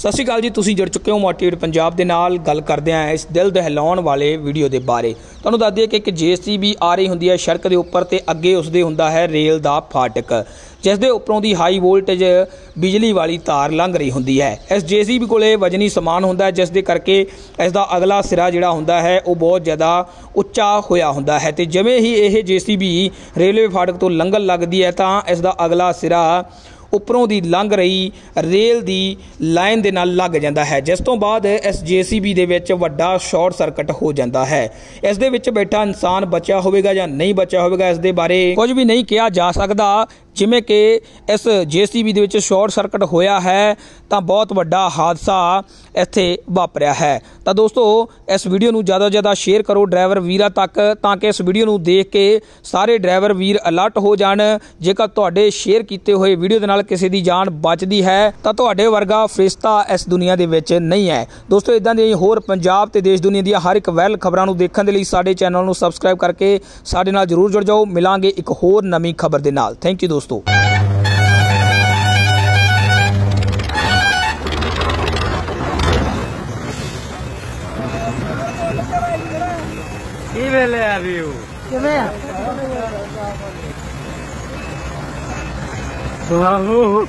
ਸਤਿ ਸ਼੍ਰੀ ਅਕਾਲ ਜੀ, ਤੁਸੀਂ ਜੁੜ ਚੁੱਕੇ ਹੋ ਮੋਟੀਵੇਟ ਪੰਜਾਬ ਦੇ ਨਾਲ। ਗੱਲ ਕਰਦੇ ਆਂ ਇਸ ਦਿਲ ਦਹਿਲਾਉਣ ਵਾਲੇ ਵੀਡੀਓ ਦੇ ਬਾਰੇ। ਤੁਹਾਨੂੰ ਦੱਸ ਦਈਏ ਕਿ ਇੱਕ ਜੀਸੀਬੀ ਆ ਰਹੀ ਹੁੰਦੀ ਹੈ ਸੜਕ ਦੇ ਉੱਪਰ ਤੇ ਅੱਗੇ ਉਸਦੇ ਹੁੰਦਾ ਹੈ ਰੇਲ ਦਾ ਫਾਟਕ, ਜਿਸ ਦੇ ਉੱਪਰੋਂ ਦੀ ਹਾਈ ਵੋਲਟੇਜ ਬਿਜਲੀ ਵਾਲੀ ਤਾਰ ਲੰਘ ਰਹੀ ਹੁੰਦੀ ਹੈ। ਇਸ ਜੀਸੀਬੀ ਕੋਲੇ ਵਜਨੀ ਸਮਾਨ ਹੁੰਦਾ ਹੈ, ਜਿਸ ਦੇ ਕਰਕੇ ਇਸ ਦਾ ਅਗਲਾ ਸਿਰਾ ਜਿਹੜਾ ਹੁੰਦਾ ਹੈ, ਉਹ ਬਹੁਤ ਜ਼ਿਆਦਾ ਉੱਚਾ ਹੋਇਆ ਹੁੰਦਾ ਹੈ। ਤੇ ਜਿਵੇਂ ਹੀ ਇਹ ਜੀਸੀਬੀ ਰੇਲਵੇ ਫਾਟਕ ਤੋਂ ਲੰਘਣ ਲੱਗਦੀ ਹੈ, ਤਾਂ ਇਸ ਦਾ ਅਗਲਾ ਸਿਰਾ ਉੱਪਰੋਂ ਦੀ ਲੰਘ ਰਹੀ ਰੇਲ ਦੀ ਲਾਈਨ ਦੇ ਨਾਲ ਲੱਗ ਜਾਂਦਾ ਹੈ। ਜਿਸ ਤੋਂ ਬਾਅਦ ਇਸ ਜੀਸੀਬੀ ਦੇ ਵਿੱਚ ਵੱਡਾ ਸ਼ਾਰਟ ਸਰਕਟ ਹੋ ਜਾਂਦਾ ਹੈ। ਇਸ ਦੇ ਵਿੱਚ ਬੈਠਾ ਇਨਸਾਨ ਬਚਿਆ ਹੋਵੇਗਾ ਜਾਂ ਨਹੀਂ ਬਚਿਆ ਹੋਵੇਗਾ, ਇਸ ਦੇ ਬਾਰੇ ਕੁਝ ਵੀ ਨਹੀਂ ਕਿਹਾ ਜਾ ਸਕਦਾ। ਜਿਵੇਂ ਕਿ ਇਸ ਜੀਸੀਬੀ ਦੇ ਵਿੱਚ ਸ਼ਾਰਟ ਸਰਕਟ ਹੋਇਆ ਹੈ, ਤਾਂ ਬਹੁਤ ਵੱਡਾ ਹਾਦਸਾ ਇੱਥੇ ਵਾਪਰਿਆ ਹੈ। ਤਾਂ ਦੋਸਤੋ, ਇਸ ਵੀਡੀਓ ਨੂੰ ਜ਼ਿਆਦਾ ਤੋਂ ਜ਼ਿਆਦਾ ਸ਼ੇਅਰ ਕਰੋ ਡਰਾਈਵਰ ਵੀਰਾਂ ਤੱਕ, ਤਾਂ ਕਿ ਇਸ ਵੀਡੀਓ ਨੂੰ ਦੇਖ ਕੇ ਸਾਰੇ ਡਰਾਈਵਰ ਵੀਰ ਅਲਰਟ ਹੋ ਜਾਣ। ਜੇਕਰ ਤੁਹਾਡੇ ਸ਼ੇਅਰ ਕੀਤੇ ਹੋਏ ਵੀਡੀਓ ਦੇ ਨਾਲ ਕਿਸੇ ਦੀ ਜਾਨ ਬਚਦੀ ਹੈ, ਤਾਂ ਤੁਹਾਡੇ ਵਰਗਾ ਫਰਿਸ਼ਤਾ ਇਸ ਦੁਨੀਆ ਦੇ ਵਿੱਚ ਨਹੀਂ ਹੈ। ਦੋਸਤੋ ਇਦਾਂ ਦੀਆਂ ਹੋਰ ਪੰਜਾਬ ਤੇ ਦੇਸ਼ ਦੁਨੀਆ ਦੀਆਂ ਹਰ ਇੱਕ ਵੈਲ ਖਬਰਾਂ ਨੂੰ ਦੇਖਣ ਦੇ ਲਈ ਸਾਡੇ ਚੈਨਲ ਨੂੰ ਸਬਸਕ੍ਰਾਈਬ ਕਰਕੇ ਸਾਡੇ ਨਾਲ ਜਰੂਰ ਜੁੜ ਜਾਓ। ਮਿਲਾਂਗੇ ਇੱਕ ਹੋਰ ਨਵੀਂ ਖਬਰ ਦੇ ਨਾਲ। ਥੈਂਕ ਯੂ ਦੋਸਤੋ। ਕੀ ਵੇਲੇ ਆ ਵੀ ਉਹ ਕਿਵੇਂ ਆ ਵਾਹੂ